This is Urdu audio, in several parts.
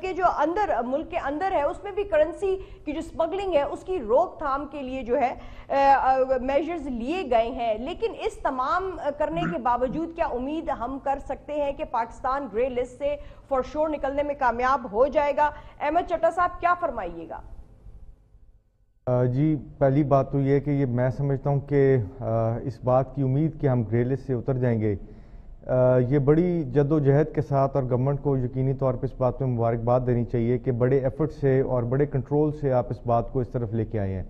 کہ جو اندر ملک کے اندر ہے، اس میں بھی کرنسی کی جو سمگلنگ ہے، اس کی روک تھام کے لیے جو ہے میجرز لیے گئے ہیں۔ لیکن اس تمام کرنے کے باوجود کیا امید ہم کر سکتے ہیں کہ پاکستان گرے لسٹ سے فور شور نکلنے میں کامیاب ہو جائے گا؟ احمد چٹا صاحب، کیا فرمائیے گا؟ جی پہلی بات تو یہ کہ یہ میں سمجھتا ہوں کہ اس بات کی امید کہ ہم گرے لسٹ سے اتر جائیں گے۔ یہ بڑی جد و جہد کے ساتھ اور گورنمنٹ کو یقینی طور پہ اس بات میں مبارکباد دینی چاہیے کہ بڑے ایفرٹ سے اور بڑے کنٹرول سے آپ اس بات کو اس طرف لے کے آئے ہیں۔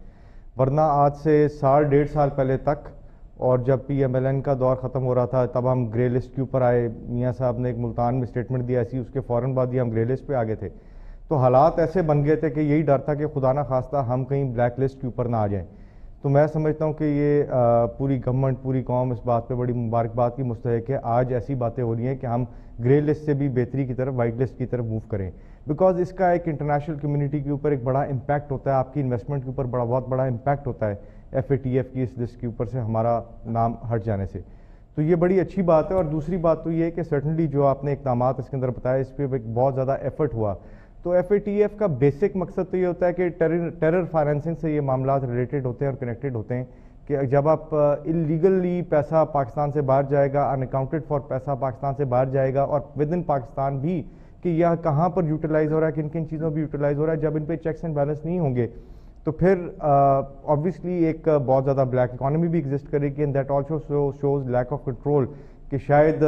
ورنہ آج سے سال ڈیڑھ سال پہلے تک اور جب پی ایم ایل این کا دور ختم ہو رہا تھا، تب ہم گرے لسٹ کے اوپر آئے۔ میاں صاحب نے ایک ملتان میں اسٹیٹمنٹ دیا ایسی اس کے فوراً بعد ہی ہم گرے لسٹ پہ آگے تھے۔ تو حالات ایسے بن گئے تھے کہ یہی ڈر تھا کہ خدا نہ خواستہ ہم کہیں بلیک لسٹ کے اوپر نہ آ جائیں۔ تو میں سمجھتا ہوں کہ یہ پوری گورنمنٹ پوری قوم اس بات پہ بڑی مبارکباد کی مستحق ہے۔ آج ایسی باتیں ہو رہی ہیں کہ ہم گرے لسٹ سے بھی بہتری کی طرف وائٹ لسٹ کی طرف موو کریں۔ بیکاز اس کا ایک انٹرنیشنل کمیونٹی کے اوپر ایک بڑا امپیکٹ ہوتا ہے۔ آپ کی انویسٹمنٹ کے اوپر بڑا، بہت بڑا امپیکٹ ہوتا ہے۔ ایف اے ٹی ایف کی اس لسٹ کے اوپر سے ہمارا نام ہٹ جانے سے۔ تو یہ بڑی اچھی بات ہے۔ اور دوسری بات تو یہ ہے کہ سرٹنلی جو آپ نے اقدامات اس کے اندر بتایا اس پہ ایک بہت زیادہ ایفرٹ ہوا۔ تو ایف اے ٹی ایف کا بیسک مقصد تو یہ ہوتا ہے کہ ٹیرر فائننسنگ سے یہ معاملات ریلیٹڈ ہوتے ہیں اور کنیکٹڈ ہوتے ہیں کہ جب آپ uh, انلیگلی پیسہ پاکستان سے باہر جائے گا ان اکاؤنٹڈ فار پیسہ پاکستان سے باہر جائے گا اور ود ان پاکستان بھی کہ یہ کہاں پر یوٹیلائز ہو رہا ہے، کن کن چیزوں بھی یوٹیلائز ہو رہا ہے، جب ان پہ چیکس اینڈ بیلنس نہیں ہوں گے تو پھر uh, آبویسلی ایک بہت زیادہ بلیک اکانومی بھی ایگزسٹ کرے گی and that also shows lack of control کہ شاید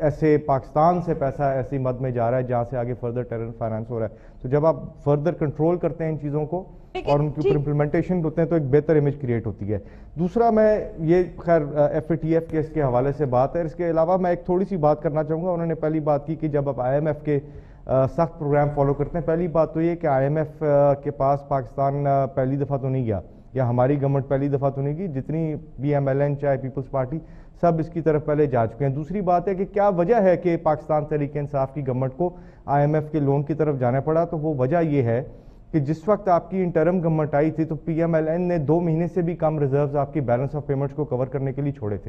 ایسے پاکستان سے پیسہ ایسی مد میں جا رہا ہے جہاں سے آگے فردر ٹیرر فائنانس ہو رہا ہے۔ تو جب آپ فردر کنٹرول کرتے ہیں ان چیزوں کو اور ان کے اوپر امپلیمنٹیشن ہوتے ہیں تو ایک بہتر امیج کریٹ ہوتی ہے۔ دوسرا میں یہ خیر ایف اے ٹی ایف کے اس کے حوالے سے بات ہے۔ اس کے علاوہ میں ایک تھوڑی سی بات کرنا چاہوں گا۔ انہوں نے پہلی بات کی کہ جب آپ آئی ایم ایف کے سخت پروگرام فالو کرتے ہیں پہلی بات تو یہ کہ آئی ایم ایف کے پاس پاکستان پہلی دفعہ تو نہیں گیا۔ یا ہماری گورنمنٹ پہلی دفعہ تو نہیں کی، جتنی بی ایم ایل این چاہے پیپلز پارٹی، سب اس کی طرف پہلے جا چکے ہیں۔ دوسری بات ہے کہ کیا وجہ ہے کہ پاکستان تحریک انصاف کی گورنمنٹ کو آئی ایم ایف کے لون کی طرف جانا پڑا؟ تو وہ وجہ یہ ہے کہ جس وقت آپ کی انٹرم گورنمنٹ آئی تھی تو پی ایم ایل این نے دو مہینے سے بھی کم ریزروز آپ کی بیلنس آف پیمنٹس کو کور کرنے کے لیے چھوڑے تھے۔